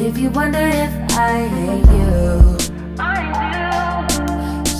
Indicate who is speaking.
Speaker 1: if you wonder if I